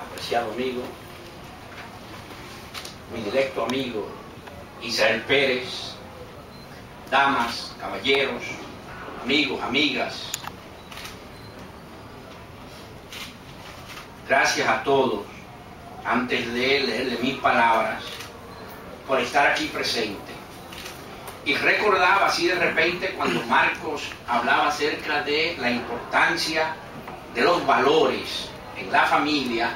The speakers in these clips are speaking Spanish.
Apreciado amigo, mi directo amigo Israel Pérez, damas, caballeros, amigos, amigas, gracias a todos, antes de leerle mis palabras, por estar aquí presente. Y recordaba así de repente cuando Marcos hablaba acerca de la importancia de los valores en la familia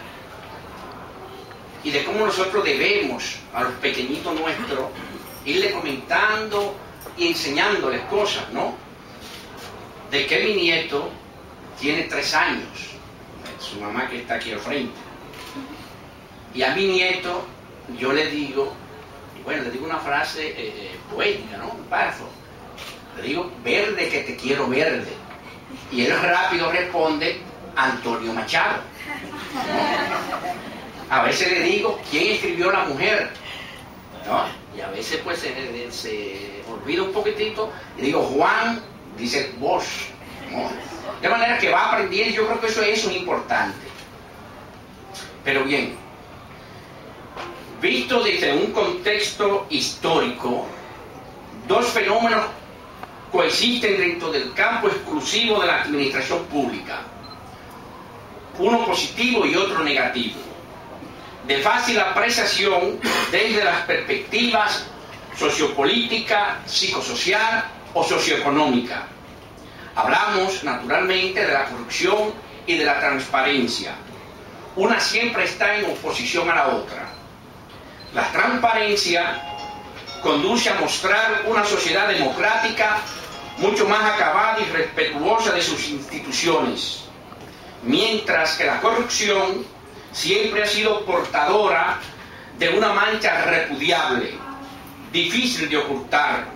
y de cómo nosotros debemos a los pequeñitos nuestros irle comentando y enseñándoles cosas, ¿no? De que mi nieto tiene tres años, su mamá que está aquí al frente. Y a mi nieto yo le digo, bueno, le digo una frase eh, eh, poética, ¿no? Un párrafo. Le digo, verde que te quiero verde. Y él rápido responde, Antonio Machado. A veces le digo, ¿quién escribió La Mujer? ¿No? Y a veces pues se, olvida un poquitito y digo, Juan, dice Bosch. ¿no? De manera que va aprendiendo, yo creo que eso es importante. Pero bien, visto desde un contexto histórico, dos fenómenos coexisten dentro del campo exclusivo de la administración pública, uno positivo y otro negativo, de fácil apreciación desde las perspectivas sociopolítica, psicosocial o socioeconómica. Hablamos naturalmente de la corrupción y de la transparencia. Una siempre está en oposición a la otra. La transparencia conduce a mostrar una sociedad democrática mucho más acabada y respetuosa de sus instituciones, mientras que la corrupción siempre ha sido portadora de una mancha repudiable, difícil de ocultar,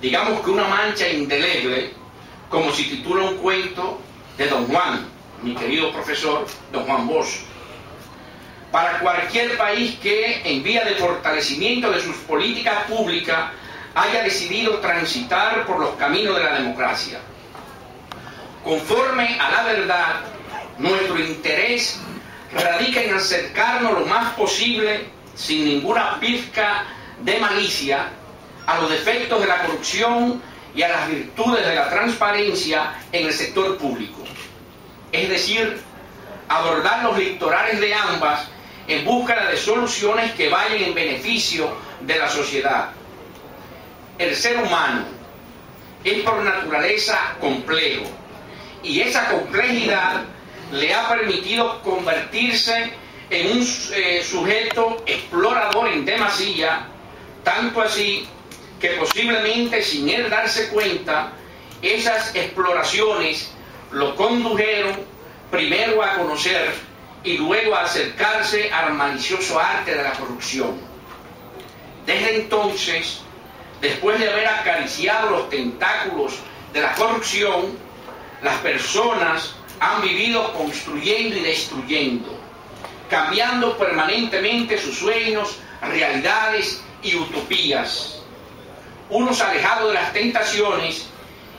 digamos que una mancha indeleble, como si titula un cuento de Don Juan, mi querido profesor Don Juan Bosch. Para cualquier país que, en vía de fortalecimiento de sus políticas públicas, haya decidido transitar por los caminos de la democracia. Conforme a la verdad, nuestro interés radica en acercarnos lo más posible, sin ninguna pizca de malicia, a los defectos de la corrupción y a las virtudes de la transparencia en el sector público. Es decir, abordar los litorales de ambas en búsqueda de soluciones que vayan en beneficio de la sociedad. El ser humano es por naturaleza complejo y esa complejidad le ha permitido convertirse en un eh, sujeto explorador en demasía, tanto así que posiblemente sin él darse cuenta, esas exploraciones lo condujeron primero a conocer y luego a acercarse al malicioso arte de la corrupción. Desde entonces, después de haber acariciado los tentáculos de la corrupción, las personas han vivido construyendo y destruyendo, cambiando permanentemente sus sueños, realidades y utopías. Unos alejados de las tentaciones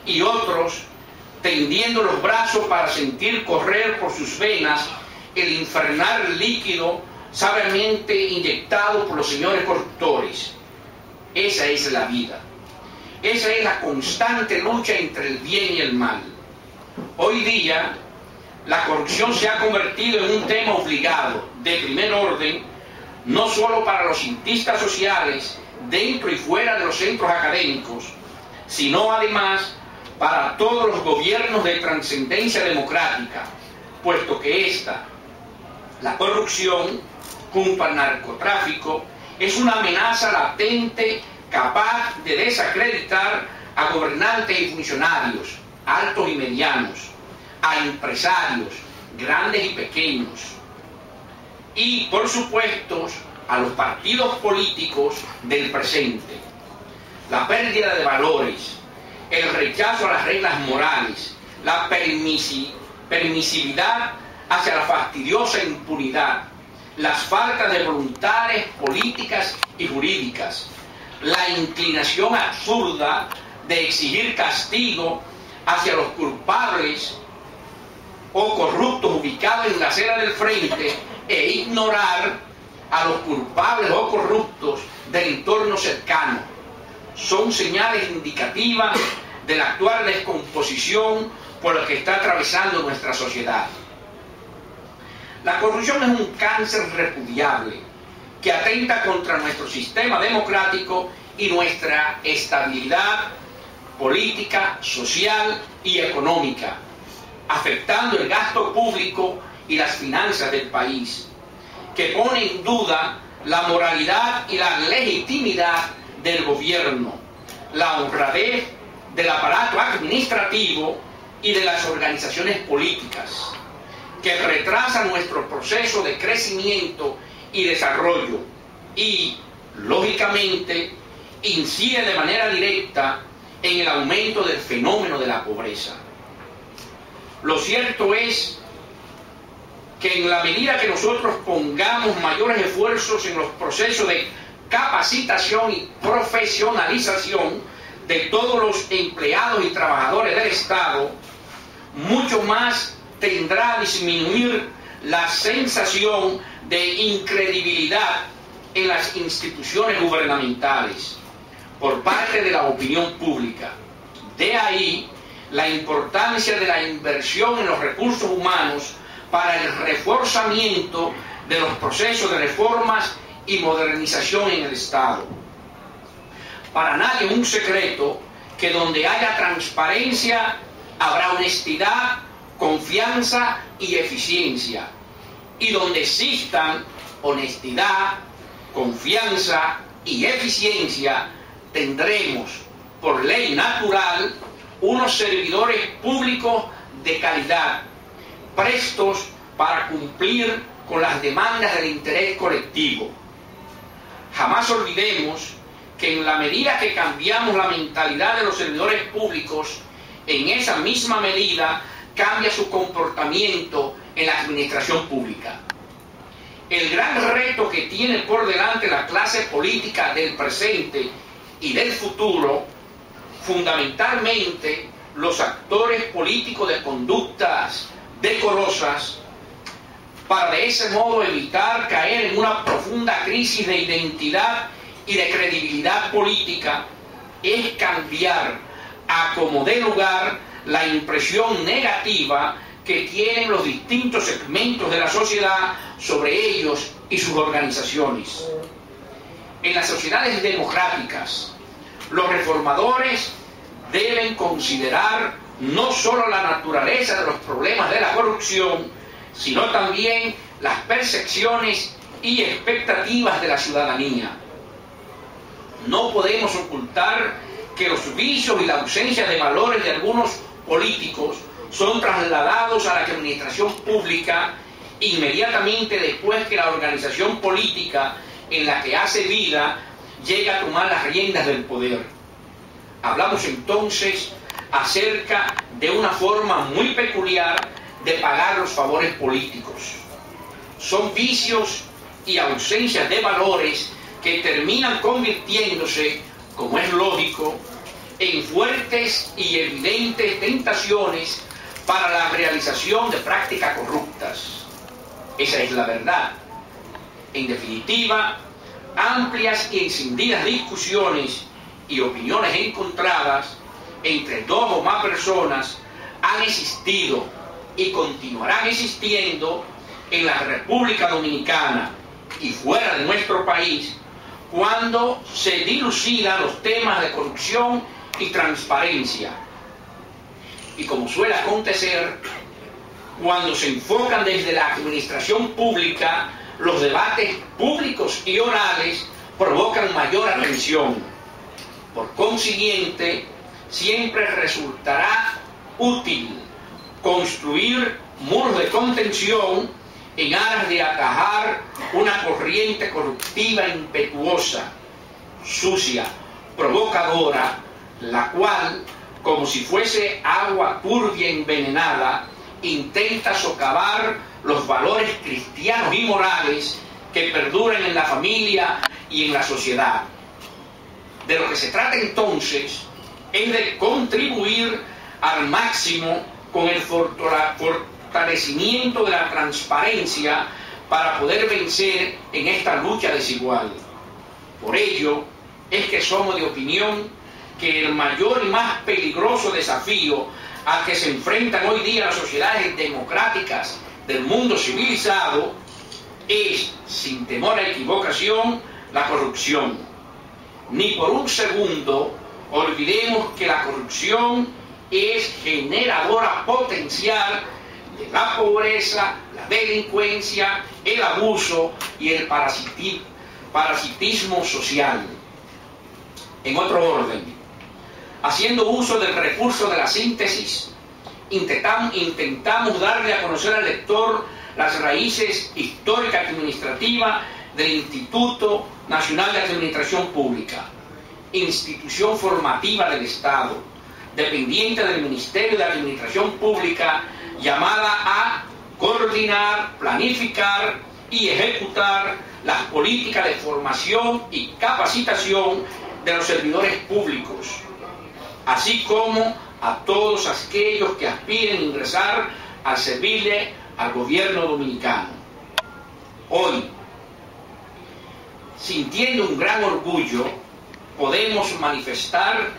y otros tendiendo los brazos para sentir correr por sus venas el infernal líquido sabiamente inyectado por los señores corruptores. Esa es la vida. Esa es la constante lucha entre el bien y el mal. Hoy día, la corrupción se ha convertido en un tema obligado, de primer orden, no solo para los cientistas sociales, dentro y fuera de los centros académicos, sino además para todos los gobiernos de trascendencia democrática, puesto que esta, la corrupción, junto al narcotráfico, es una amenaza latente capaz de desacreditar a gobernantes y funcionarios, altos y medianos, a empresarios, grandes y pequeños, y por supuesto a los partidos políticos del presente. La pérdida de valores, el rechazo a las reglas morales, la permisividad hacia la fastidiosa impunidad, las faltas de voluntades políticas y jurídicas, la inclinación absurda de exigir castigo hacia los culpables o corruptos ubicados en la acera del frente e ignorar a los culpables o corruptos del entorno cercano. Son señales indicativas de la actual descomposición por la que está atravesando nuestra sociedad. La corrupción es un cáncer repudiable que atenta contra nuestro sistema democrático y nuestra estabilidad política, social y económica, afectando el gasto público y las finanzas del país, que pone en duda la moralidad y la legitimidad del gobierno, la honradez del aparato administrativo y de las organizaciones políticas, que retrasa nuestro proceso de crecimiento y desarrollo y, lógicamente, incide de manera directa en el aumento del fenómeno de la pobreza. Lo cierto es que en la medida que nosotros pongamos mayores esfuerzos en los procesos de capacitación y profesionalización de todos los empleados y trabajadores del Estado, mucho más tendrá a disminuir la sensación de incredibilidad en las instituciones gubernamentales por parte de la opinión pública. De ahí la importancia de la inversión en los recursos humanos para el reforzamiento de los procesos de reformas y modernización en el Estado. Para nadie es un secreto que donde haya transparencia habrá honestidad, confianza y eficiencia. Y donde existan honestidad, confianza y eficiencia, tendremos por ley natural unos servidores públicos de calidad, prestos para cumplir con las demandas del interés colectivo. Jamás olvidemos que en la medida que cambiamos la mentalidad de los servidores públicos, en esa misma medida cambia su comportamiento en la administración pública. El gran reto que tiene por delante la clase política del presente y del futuro, fundamentalmente los actores políticos de conductas decorosas, para de ese modo evitar caer en una profunda crisis de identidad y de credibilidad política, es cambiar a como dé lugar la impresión negativa que tienen los distintos segmentos de la sociedad sobre ellos y sus organizaciones en las sociedades democráticas, los reformadores deben considerar no solo la naturaleza de los problemas de la corrupción, sino también las percepciones y expectativas de la ciudadanía. No podemos ocultar que los vicios y la ausencia de valores de algunos políticos son trasladados a la administración pública inmediatamente después que la organización política en la que hace vida llega a tomar las riendas del poder. Hablamos entonces acerca de una forma muy peculiar de pagar los favores políticos. Son vicios y ausencias de valores que terminan convirtiéndose, como es lógico, en fuertes y evidentes tentaciones para la realización de prácticas corruptas. Esa es la verdad. En definitiva, amplias y encendidas discusiones y opiniones encontradas entre dos o más personas han existido y continuarán existiendo en la República Dominicana y fuera de nuestro país cuando se dilucidan los temas de corrupción y transparencia. Y como suele acontecer, cuando se enfocan desde la administración pública, los debates públicos y orales provocan mayor atención. Por consiguiente, siempre resultará útil construir muros de contención en aras de atajar una corriente corruptiva impetuosa, sucia, provocadora, la cual, como si fuese agua turbia envenenada, intenta socavar los valores cristianos y morales que perduran en la familia y en la sociedad. De lo que se trata entonces es de contribuir al máximo con el fortalecimiento de la transparencia para poder vencer en esta lucha desigual. Por ello es que somos de opinión que el mayor y más peligroso desafío al que se enfrentan hoy día las sociedades democráticas del mundo civilizado es, sin temor a equivocación, la corrupción. Ni por un segundo olvidemos que la corrupción es generadora potencial de la pobreza, la delincuencia, el abuso y el parasitismo social. En otro orden, haciendo uso del recurso de la síntesis, intentamos, darle a conocer al lector las raíces históricas administrativas del Instituto Nacional de Administración Pública, institución formativa del Estado, dependiente del Ministerio de Administración Pública, llamada a coordinar, planificar y ejecutar las políticas de formación y capacitación de los servidores públicos, así como a todos aquellos que aspiren a ingresar a servirle al gobierno dominicano. Hoy, sintiendo un gran orgullo, podemos manifestar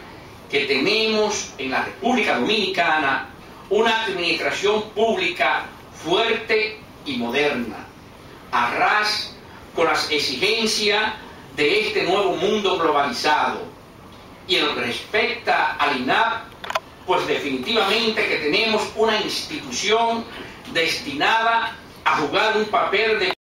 que tenemos en la República Dominicana una administración pública fuerte y moderna, a ras con las exigencias de este nuevo mundo globalizado. Y en lo que respecta al INAP, pues definitivamente que tenemos una institución destinada a jugar un papel de